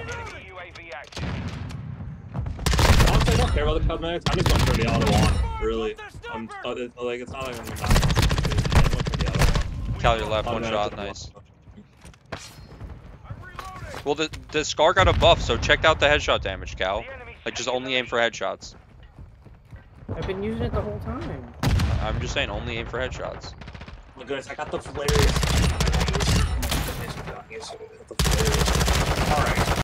Enemy UAV active. Honestly, I don't care about the cosmetics. I'm just going for the auto one. Really, I'm uh, it- like it's not like I'm not. Going for the. Cal, your left, one shot, nice. Well, the, the Scar got a buff, so check out the headshot damage, Cal. Like, just only aim for headshots. I've been using it the whole time. I'm just saying, only aim for headshots. Look, guys, I got the flares. I got the flares.